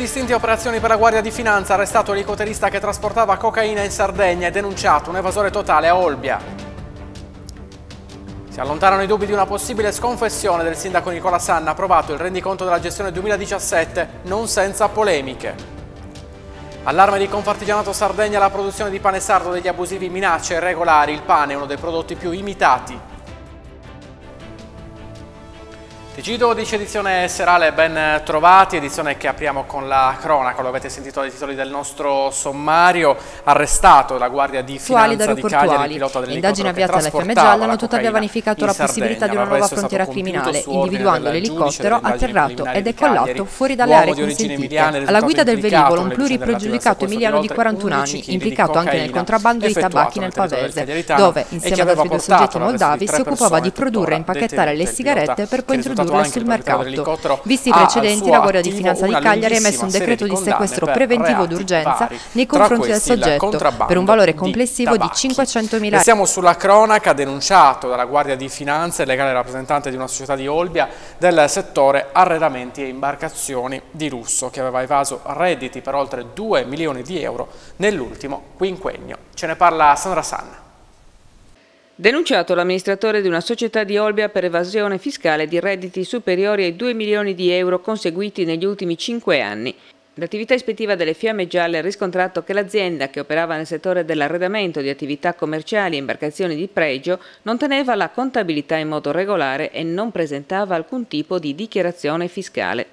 Distinte operazioni per la Guardia di Finanza, arrestato l'elicoterista che trasportava cocaina in Sardegna e denunciato un evasore totale a Olbia. Si allontanano i dubbi di una possibile sconfessione del sindaco Nicola Sanna, approvato il rendiconto della gestione 2017, non senza polemiche. Allarme di Confartigianato Sardegna la produzione di pane sardo degli abusivi minacce irregolari. Il pane è uno dei prodotti più imitati TG12 edizione serale ben trovati, edizione che apriamo con la cronaca, lo avete sentito dai titoli del nostro sommario, arrestato dalla Guardia di Finanza di Cagliari, il pilota L'indagine avviata all'FM Gialla hanno tuttavia vanificato la possibilità di una nuova frontiera criminale, individuando l'elicottero atterrato e decollato fuori dalle aree consentite. Alla guida del velivolo un pluripregiudicato emiliano di 41 anni, implicato anche nel contrabbando di tabacchi nel Pavese, dove, insieme ad altri due soggetti moldavi, si occupava di produrre e impacchettare le sigarette per poi introdurre introdurla sul mercato. Visti i precedenti, la Guardia di Finanza di Cagliari ha emesso un decreto di sequestro preventivo d'urgenza nei confronti del soggetto per un valore complessivo di, di 500.000 euro. Siamo sulla cronaca denunciato dalla Guardia di Finanza, il legale rappresentante di una società di Olbia del settore arredamenti e imbarcazioni di lusso che aveva evaso redditi per oltre 2 milioni di euro nell'ultimo quinquennio. Ce ne parla Sandra Sanna. Denunciato l'amministratore di una società di Olbia per evasione fiscale di redditi superiori ai 2 milioni di euro conseguiti negli ultimi 5 anni. L'attività ispettiva delle Fiamme Gialle ha riscontrato che l'azienda, che operava nel settore dell'arredamento di attività commerciali e imbarcazioni di pregio, non teneva la contabilità in modo regolare e non presentava alcun tipo di dichiarazione fiscale.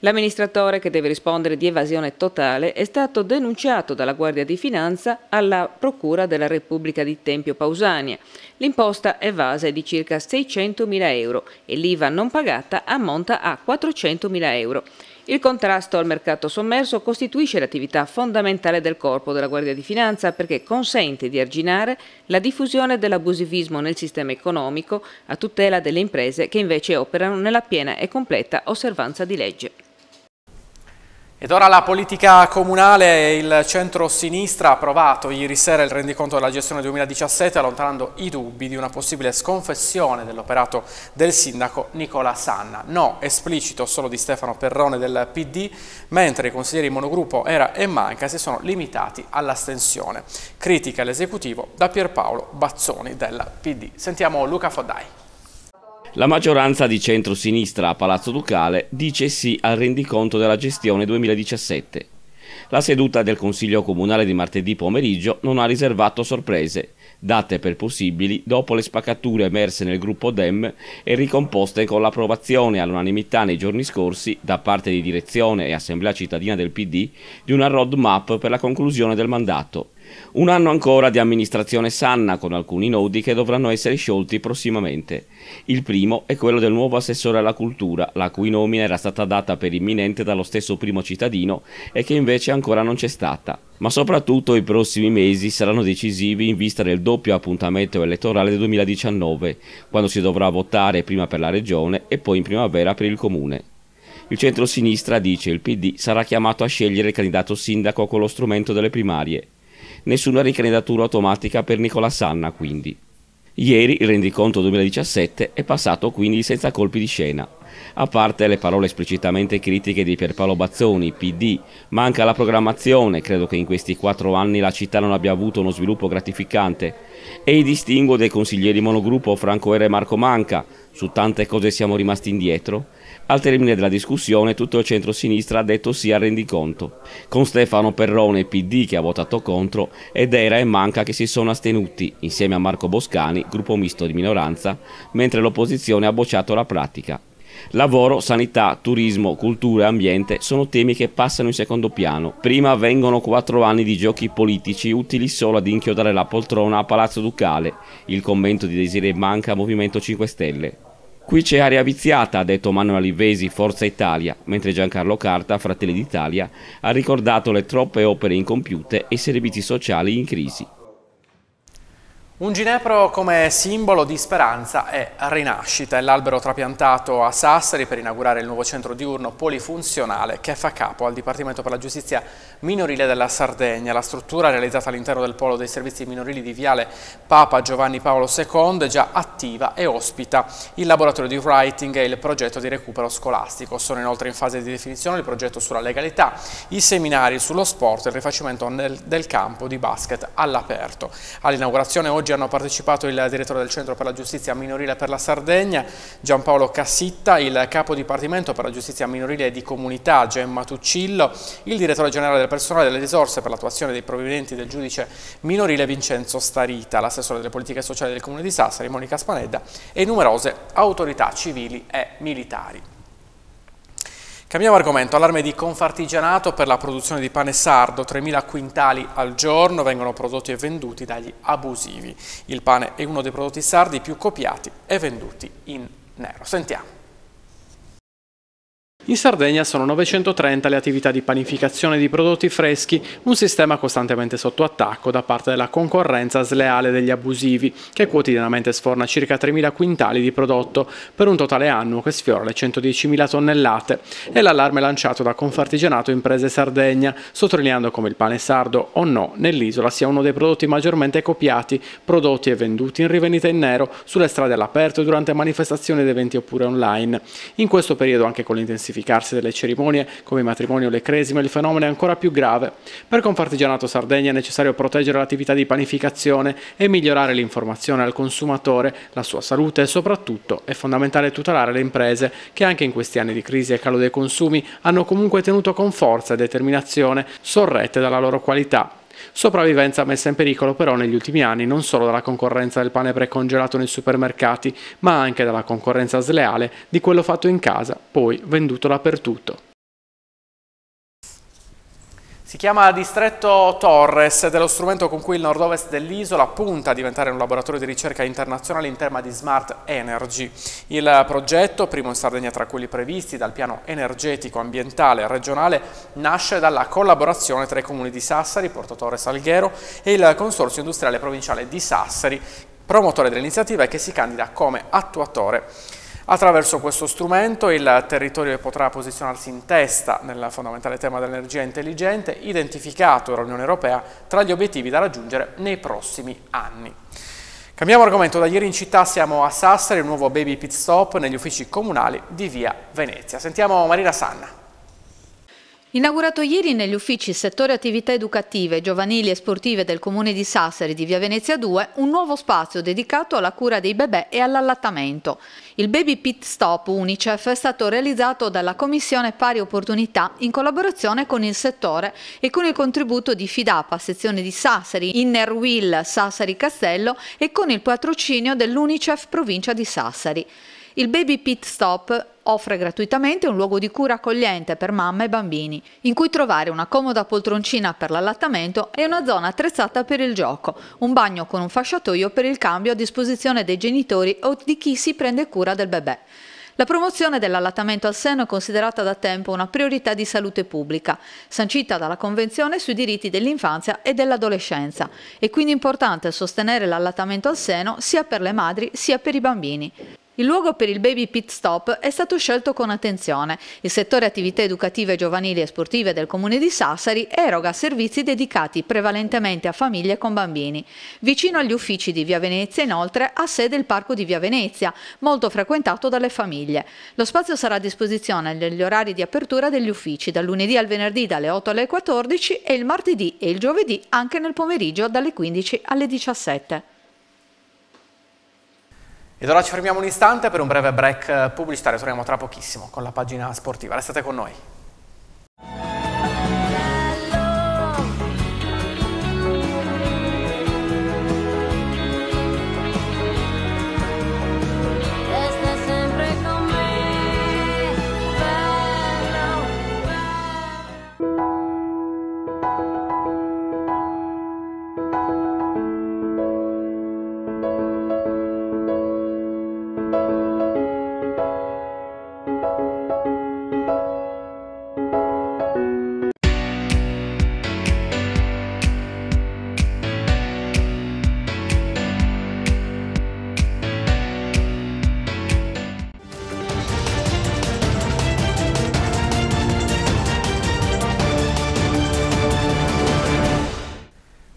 L'amministratore, che deve rispondere di evasione totale, è stato denunciato dalla Guardia di Finanza alla Procura della Repubblica di Tempio Pausania. L'imposta evasa è di circa 600.000 euro e l'IVA non pagata ammonta a 400.000 euro. Il contrasto al mercato sommerso costituisce l'attività fondamentale del corpo della Guardia di Finanza perché consente di arginare la diffusione dell'abusivismo nel sistema economico a tutela delle imprese che invece operano nella piena e completa osservanza di legge. Ed ora la politica comunale, il centro-sinistra ha approvato ieri sera il rendiconto della gestione 2017 allontanando i dubbi di una possibile sconfessione dell'operato del sindaco Nicola Sanna. No esplicito solo di Stefano Perrone del PD, mentre i consiglieri monogruppo Era e Manca si sono limitati all'astensione. Critica all'esecutivo da Pierpaolo Bazzoni del PD. Sentiamo Luca Foddai. La maggioranza di centro-sinistra a Palazzo Ducale dice sì al rendiconto della gestione 2017. La seduta del Consiglio Comunale di martedì pomeriggio non ha riservato sorprese, date per possibili dopo le spaccature emerse nel gruppo DEM e ricomposte con l'approvazione all'unanimità nei giorni scorsi da parte di direzione e assemblea cittadina del PD di una roadmap per la conclusione del mandato. Un anno ancora di amministrazione sanna con alcuni nodi che dovranno essere sciolti prossimamente. Il primo è quello del nuovo assessore alla cultura, la cui nomina era stata data per imminente dallo stesso primo cittadino e che invece ancora non c'è stata. Ma soprattutto i prossimi mesi saranno decisivi in vista del doppio appuntamento elettorale del 2019, quando si dovrà votare prima per la regione e poi in primavera per il comune. Il centro-sinistra, dice il PD, sarà chiamato a scegliere il candidato sindaco con lo strumento delle primarie. Nessuna ricandidatura automatica per Nicola Sanna, quindi. Ieri il rendiconto 2017 è passato quindi senza colpi di scena. A parte le parole esplicitamente critiche di Pierpaolo Bazzoni, PD, manca la programmazione, credo che in questi quattro anni la città non abbia avuto uno sviluppo gratificante, e i distinguo dei consiglieri monogruppo Franco Ere e Marco Manca, su tante cose siamo rimasti indietro, al termine della discussione tutto il centro-sinistra ha detto sì al rendiconto, con Stefano Perrone PD che ha votato contro ed Era e Manca che si sono astenuti, insieme a Marco Boscani, gruppo misto di minoranza, mentre l'opposizione ha bocciato la pratica. Lavoro, sanità, turismo, cultura e ambiente sono temi che passano in secondo piano. Prima vengono quattro anni di giochi politici utili solo ad inchiodare la poltrona a Palazzo Ducale, il commento di Desiree Manca Movimento 5 Stelle. Qui c'è aria viziata, ha detto Manuel Livesi, Forza Italia, mentre Giancarlo Carta, Fratelli d'Italia, ha ricordato le troppe opere incompiute e i servizi sociali in crisi. Un ginepro come simbolo di speranza e rinascita è l'albero trapiantato a Sassari per inaugurare il nuovo centro diurno polifunzionale che fa capo al Dipartimento per la Giustizia Minorile della Sardegna. La struttura realizzata all'interno del polo dei servizi minorili di Viale Papa Giovanni Paolo II è già attiva e ospita il laboratorio di writing e il progetto di recupero scolastico. Sono inoltre in fase di definizione il progetto sulla legalità, i seminari sullo sport e il rifacimento del campo di basket all'aperto. All'inaugurazione oggi Oggi hanno partecipato il direttore del Centro per la Giustizia Minorile per la Sardegna, Giampaolo Cassitta, il capo dipartimento per la giustizia minorile e di comunità, Gemma Tuccillo, il direttore generale del personale delle risorse per l'attuazione dei provvedimenti del giudice minorile Vincenzo Starita, l'assessore delle politiche sociali del Comune di Sassari, Monica Spanedda e numerose autorità civili e militari. Cambiamo argomento, allarme di Confartigianato per la produzione di pane sardo, 3.000 quintali al giorno vengono prodotti e venduti dagli abusivi. Il pane è uno dei prodotti sardi più copiati e venduti in nero. Sentiamo. In Sardegna sono 930 le attività di panificazione di prodotti freschi, un sistema costantemente sotto attacco da parte della concorrenza sleale degli abusivi, che quotidianamente sforna circa 3.000 quintali di prodotto, per un totale annuo che sfiora le 110.000 tonnellate. È l'allarme lanciato da Confartigianato Imprese Sardegna, sottolineando come il pane sardo o no nell'isola sia uno dei prodotti maggiormente copiati, prodotti e venduti in rivendita in nero sulle strade all'aperto durante manifestazioni ed eventi oppure online. In questo periodo anche con l'intensificazione intensificarsi delle cerimonie come i matrimoni o le cresime, il fenomeno è ancora più grave. Per Confartigianato Sardegna è necessario proteggere l'attività di panificazione e migliorare l'informazione al consumatore, la sua salute e soprattutto è fondamentale tutelare le imprese che anche in questi anni di crisi e calo dei consumi hanno comunque tenuto con forza e determinazione sorrette dalla loro qualità. Sopravvivenza messa in pericolo però negli ultimi anni non solo dalla concorrenza del pane precongelato nei supermercati, ma anche dalla concorrenza sleale di quello fatto in casa, poi venduto dappertutto. Si chiama Distretto Torres ed è lo strumento con cui il nord-ovest dell'isola punta a diventare un laboratorio di ricerca internazionale in tema di smart energy. Il progetto, primo in Sardegna tra quelli previsti dal piano energetico ambientale regionale, nasce dalla collaborazione tra i comuni di Sassari, Porto Torres Alghero e il Consorzio Industriale Provinciale di Sassari, promotore dell'iniziativa e che si candida come attuatore. Attraverso questo strumento il territorio potrà posizionarsi in testa nel fondamentale tema dell'energia intelligente, identificato dall'Unione Europea tra gli obiettivi da raggiungere nei prossimi anni. Cambiamo argomento, da ieri in città siamo a Sassari, il nuovo baby pit stop negli uffici comunali di via Venezia. Sentiamo Marina Sanna. Inaugurato ieri negli uffici settore attività educative, giovanili e sportive del comune di Sassari di Via Venezia 2 un nuovo spazio dedicato alla cura dei bebè e all'allattamento. Il Baby Pit Stop Unicef è stato realizzato dalla Commissione Pari Opportunità in collaborazione con il settore e con il contributo di Fidapa, sezione di Sassari, Inner Wheel Sassari Castello e con il patrocinio dell'Unicef provincia di Sassari. Il Baby Pit Stop offre gratuitamente un luogo di cura accogliente per mamme e bambini, in cui trovare una comoda poltroncina per l'allattamento e una zona attrezzata per il gioco, un bagno con un fasciatoio per il cambio a disposizione dei genitori o di chi si prende cura del bebè. La promozione dell'allattamento al seno è considerata da tempo una priorità di salute pubblica, sancita dalla Convenzione sui diritti dell'infanzia e dell'adolescenza. È quindi importante sostenere l'allattamento al seno sia per le madri sia per i bambini. Il luogo per il Baby Pit Stop è stato scelto con attenzione. Il settore attività educative giovanili e sportive del comune di Sassari eroga servizi dedicati prevalentemente a famiglie con bambini. Vicino agli uffici di Via Venezia, inoltre, ha sede il parco di Via Venezia, molto frequentato dalle famiglie. Lo spazio sarà a disposizione negli orari di apertura degli uffici, dal lunedì al venerdì dalle 8 alle 14 e il martedì e il giovedì anche nel pomeriggio dalle 15 alle 17. Ed ora ci fermiamo un istante per un breve break pubblicitario, torniamo tra pochissimo con la pagina sportiva. Restate con noi.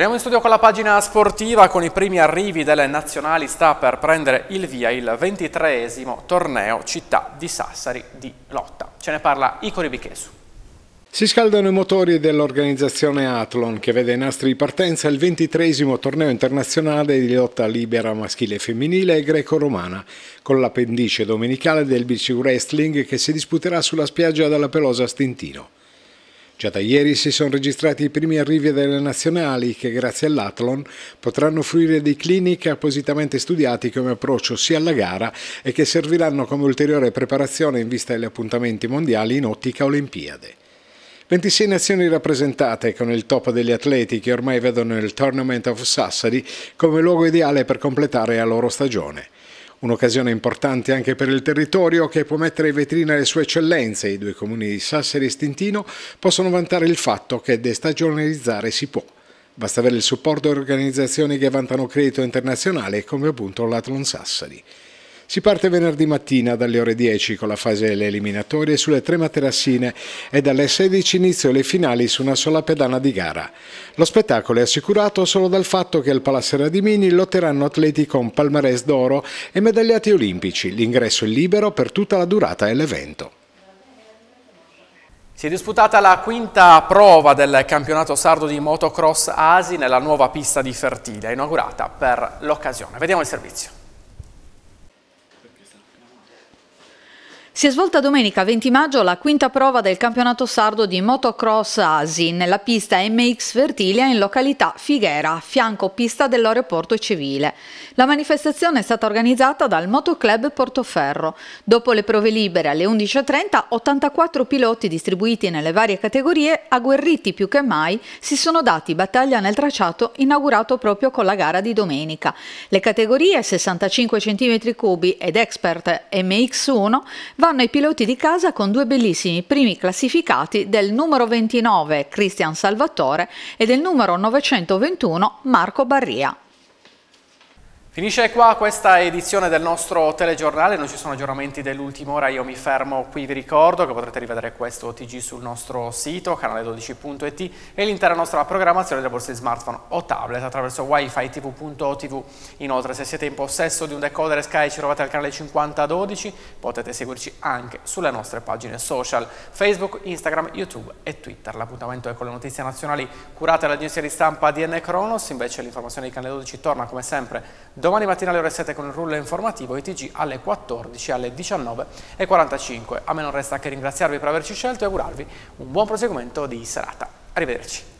Torniamo in studio con la pagina sportiva, con i primi arrivi delle nazionali sta per prendere il via il ventitreesimo torneo Città di Sassari di lotta. Ce ne parla Icori Bichesu. Si scaldano i motori dell'organizzazione Athlon che vede i nastri di partenza il ventitreesimo torneo internazionale di lotta libera maschile e femminile e greco-romana, con l'appendice domenicale del beach wrestling che si disputerà sulla spiaggia della Pelosa Stintino. Già da ieri si sono registrati i primi arrivi delle nazionali che grazie all'Athlon potranno fruire di clinic appositamente studiati come approccio sia alla gara e che serviranno come ulteriore preparazione in vista degli appuntamenti mondiali in ottica Olimpiade. 26 nazioni rappresentate con il top degli atleti che ormai vedono il Tournament of Sassari come luogo ideale per completare la loro stagione. Un'occasione importante anche per il territorio che può mettere in vetrina le sue eccellenze. I due comuni di Sassari e Stintino possono vantare il fatto che destagionalizzare si può. Basta avere il supporto di organizzazioni che vantano credito internazionale come appunto l'Atlon Sassari. Si parte venerdì mattina dalle ore 10 con la fase delle eliminatorie sulle tre materassine e dalle 16 inizio le finali su una sola pedana di gara. Lo spettacolo è assicurato solo dal fatto che al Palassera di Mini lotteranno atleti con palmarès d'oro e medagliati olimpici. L'ingresso è libero per tutta la durata dell'evento. Si è disputata la quinta prova del campionato sardo di motocross Asi nella nuova pista di Fertilia, inaugurata per l'occasione. Vediamo il servizio. Si è svolta domenica 20 maggio la quinta prova del campionato sardo di motocross Asi nella pista MX Vertilia in località Figuera, a fianco pista dell'aeroporto civile. La manifestazione è stata organizzata dal Motoclub Portoferro. Dopo le prove libere alle 11.30, 84 piloti distribuiti nelle varie categorie, agguerriti più che mai, si sono dati battaglia nel tracciato inaugurato proprio con la gara di domenica. Le categorie 65 cm3 ed Expert MX1 vanno vanno i piloti di casa con due bellissimi primi classificati del numero 29 Cristian Salvatore e del numero 921 Marco Barria. Finisce qua questa edizione del nostro telegiornale, non ci sono aggiornamenti dell'ultima ora, io mi fermo qui, vi ricordo che potrete rivedere questo TG sul nostro sito, canale12.it e l'intera nostra programmazione delle vostri smartphone o tablet attraverso wifi tv.tv. Inoltre se siete in possesso di un decoder Sky ci trovate al canale 5012, potete seguirci anche sulle nostre pagine social, Facebook, Instagram, YouTube e Twitter. L'appuntamento è con le notizie nazionali curate dall'agenzia di stampa DN Cronos, invece l'informazione di Canale 12 torna come sempre Domani mattina alle ore 7 con il rullo informativo ITG alle 14 alle 19.45. A me non resta che ringraziarvi per averci scelto e augurarvi un buon proseguimento di serata. Arrivederci.